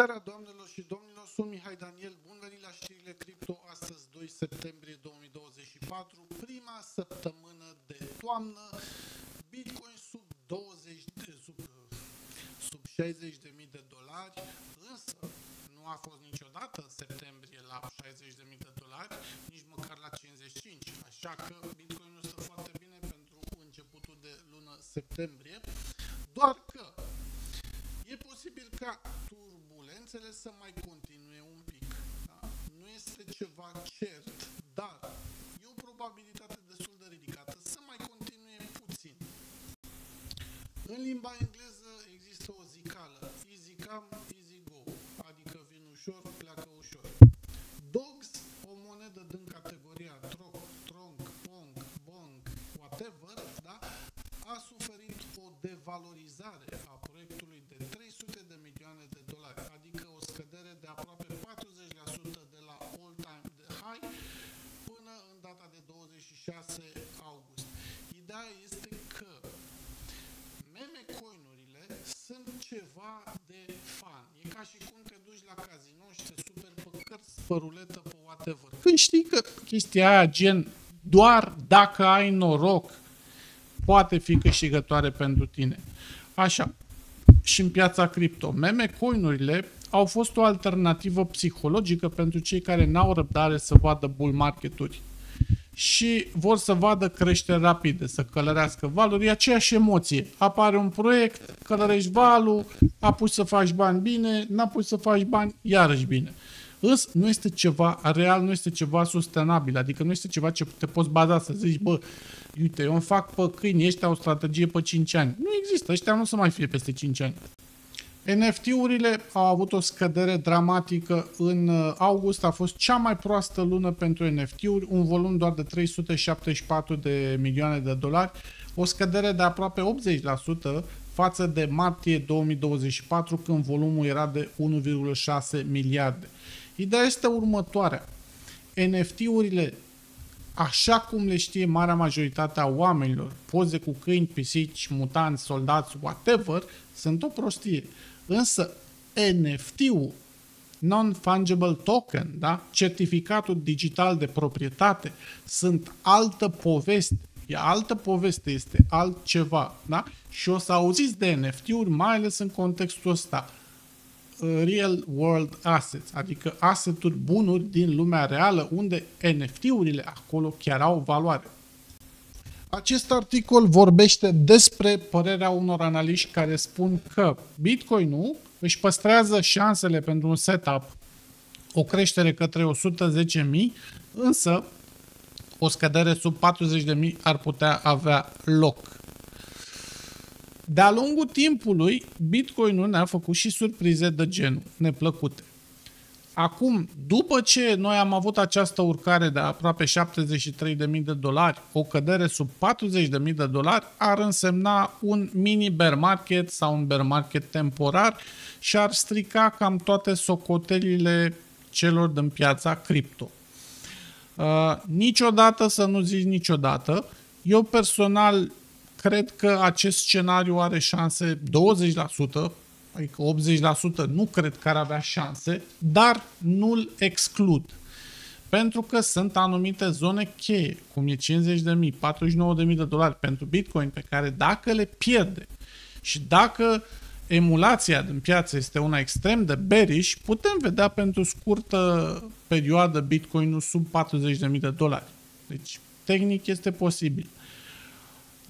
seara, doamnelor și domnilor, sunt Mihai Daniel, bun venit la știrile cripto, astăzi 2 septembrie 2024, prima săptămână de toamnă, Bitcoin sub 20 de, sub, sub 60 de mii de dolari, însă nu a fost niciodată în septembrie la 60 de mii de dolari, nici măcar la 55, așa că Bitcoin nu stă foarte bine pentru începutul de lună septembrie, doar că e posibil ca turbulențele să mai continue un pic. Da? Nu este ceva cert, dar e o probabilitate destul de ridicată să mai continue puțin. În limba engleză devalorizare a proiectului de 300 de milioane de dolari, adică o scădere de aproape 40% de la all-time high până în data de 26 august. Ideea este că meme coinurile sunt ceva de fan. E ca și cum te duci la casino și te super pe cărți, pe ruletă, pe whatever. Când știi că chestia aia gen doar dacă ai noroc poate fi câștigătoare pentru tine. Așa, și în piața cripto. Meme coinurile au fost o alternativă psihologică pentru cei care n-au răbdare să vadă bull marketuri și vor să vadă creștere rapide, să călărească valuri, e aceeași emoție. Apare un proiect, călărești valul, a pus să faci bani bine, n-a pus să faci bani iarăși bine. Însă nu este ceva real, nu este ceva sustenabil, adică nu este ceva ce te poți baza să zici, bă, uite, eu îmi fac pe câini ăștia o strategie pe 5 ani. Nu există, ăștia nu o să mai fie peste 5 ani. NFT-urile au avut o scădere dramatică în uh, august, a fost cea mai proastă lună pentru NFT-uri, un volum doar de 374 de milioane de dolari, o scădere de aproape 80% față de martie 2024 când volumul era de 1,6 miliarde. Ideea este următoarea. NFT-urile, așa cum le știe marea majoritate a oamenilor, poze cu câini, pisici, mutanți, soldați, whatever, sunt o prostie. Însă NFT-ul, non-fungible token, da? certificatul digital de proprietate, sunt altă poveste. E altă poveste, este altceva. Da? Și o să auziți de NFT-uri, mai ales în contextul ăsta real world assets, adică asseturi bunuri din lumea reală, unde NFT-urile acolo chiar au valoare. Acest articol vorbește despre părerea unor analiști care spun că Bitcoin-ul își păstrează șansele pentru un setup, o creștere către 110.000, însă o scădere sub 40.000 ar putea avea loc. De-a lungul timpului, Bitcoin-ul ne-a făcut și surprize de genul, neplăcute. Acum, după ce noi am avut această urcare de aproape 73.000 de dolari, o cădere sub 40.000 de dolari ar însemna un mini bear market sau un bear market temporar și ar strica cam toate socotelile celor din piața cripto. Uh, niciodată să nu zici niciodată. Eu personal cred că acest scenariu are șanse 20%, adică 80% nu cred că ar avea șanse, dar nu-l exclud. Pentru că sunt anumite zone cheie, cum e 50.000, 49.000 de dolari pentru Bitcoin, pe care dacă le pierde și dacă emulația din piață este una extrem de bearish, putem vedea pentru scurtă perioadă Bitcoinul sub 40.000 de dolari. Deci, tehnic este posibil.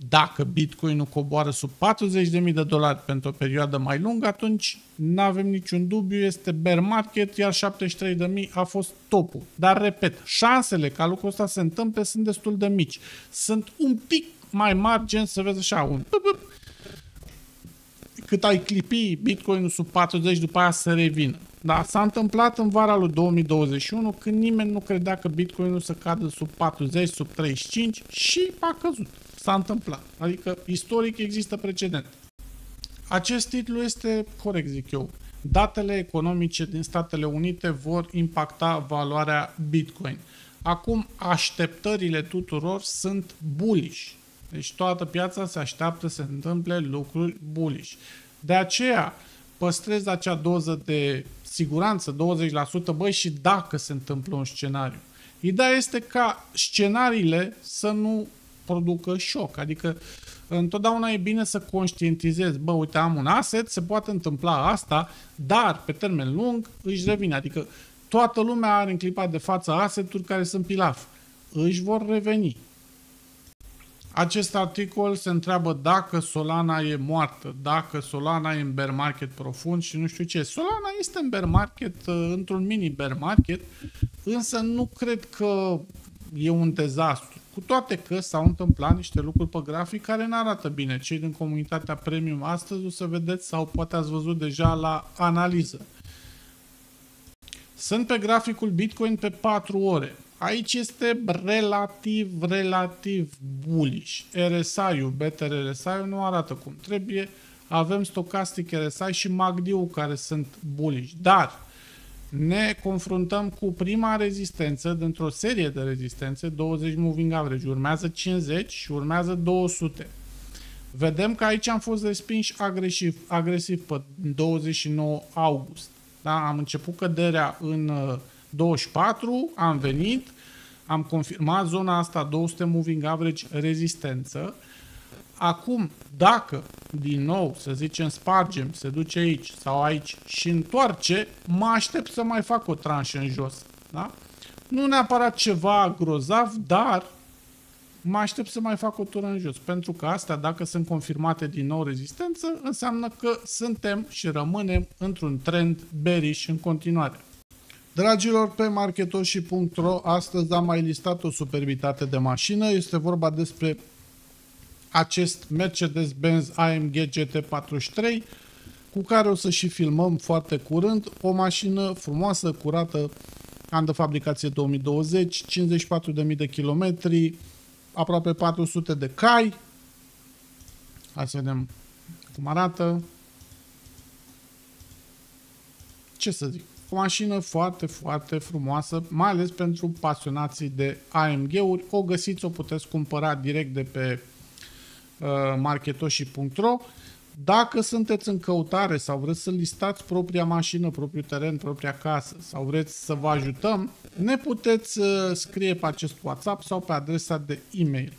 Dacă Bitcoin-ul coboară sub 40.000 de dolari pentru o perioadă mai lungă, atunci nu avem niciun dubiu, este bear market, iar 73.000 a fost topul. Dar, repet, șansele ca lucrul ăsta se întâmple sunt destul de mici. Sunt un pic mai mari, gen să vezi așa, un cât ai clipi Bitcoin-ul sub 40, după aia să revină. Da, s-a întâmplat în vara lui 2021 când nimeni nu credea că Bitcoin-ul să cadă sub 40, sub 35 și a căzut. S-a întâmplat. Adică, istoric există precedent. Acest titlu este corect, zic eu. Datele economice din Statele Unite vor impacta valoarea Bitcoin. Acum, așteptările tuturor sunt bullish. Deci toată piața se așteaptă să se întâmple lucruri bullish. De aceea, păstrez acea doză de siguranță 20%, băi, și dacă se întâmplă un scenariu. Ideea este ca scenariile să nu producă șoc, adică întotdeauna e bine să conștientizezi, bă, uite, am un asset, se poate întâmpla asta, dar pe termen lung își revine, adică toată lumea are în clipa de față asseturi care sunt pilaf, își vor reveni. Acest articol se întreabă dacă Solana e moartă, dacă Solana e în bear market profund și nu știu ce. Solana este în bear market, uh, într-un mini bear market, însă nu cred că e un dezastru. Cu toate că s-au întâmplat niște lucruri pe grafic care nu arată bine. Cei din comunitatea premium astăzi o să vedeți sau poate ați văzut deja la analiză. Sunt pe graficul Bitcoin pe 4 ore. Aici este relativ, relativ bullish. RSI-ul, Better RSI-ul nu arată cum trebuie. Avem Stochastic RSI și MACD-ul care sunt bullish. Dar ne confruntăm cu prima rezistență dintr-o serie de rezistențe, 20 moving average, urmează 50 și urmează 200. Vedem că aici am fost respinși agresiv, agresiv pe 29 august. Da? Am început căderea în 24, am venit, am confirmat zona asta 200 moving average rezistență. Acum, dacă din nou, să zicem, spargem, se duce aici sau aici și întoarce, mă aștept să mai fac o tranșă în jos. Da? Nu neapărat ceva grozav, dar mă aștept să mai fac o tură în jos. Pentru că astea, dacă sunt confirmate din nou rezistență, înseamnă că suntem și rămânem într-un trend bearish în continuare. Dragilor, pe marketoshi.ro astăzi am mai listat o superbitate de mașină. Este vorba despre acest Mercedes-Benz AMG GT43 cu care o să și filmăm foarte curând. O mașină frumoasă, curată, an de fabricație 2020, 54.000 de kilometri, aproape 400 de cai. Hai să vedem cum arată. Ce să zic? O mașină foarte, foarte frumoasă, mai ales pentru pasionații de AMG-uri. O găsiți, o puteți cumpăra direct de pe uh, marketoshi.ro. Dacă sunteți în căutare sau vreți să listați propria mașină, propriul teren, propria casă sau vreți să vă ajutăm, ne puteți uh, scrie pe acest WhatsApp sau pe adresa de e-mail